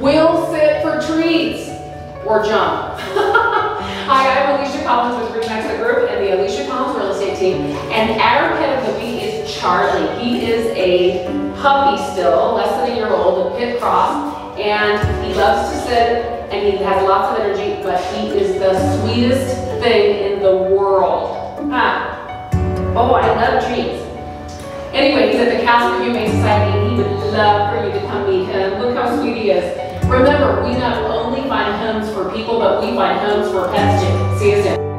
will sit for treats or jump. Hi, I'm Alisha Collins with RE/MAX the Group and the Alisha Collins Real Estate Team. And our pet of the week is Charlie. He is a puppy still, less than a year old, a pit cross, and he loves to sit and he has lots of energy, but he is the sweetest thing in the world. Huh? Oh, I love treats. Anyway, he's at the Casper Humane Society and he would love for you to come meet him. Look how sweet he is. Remember, we not only find homes for people, but we find homes for pets too. See you soon.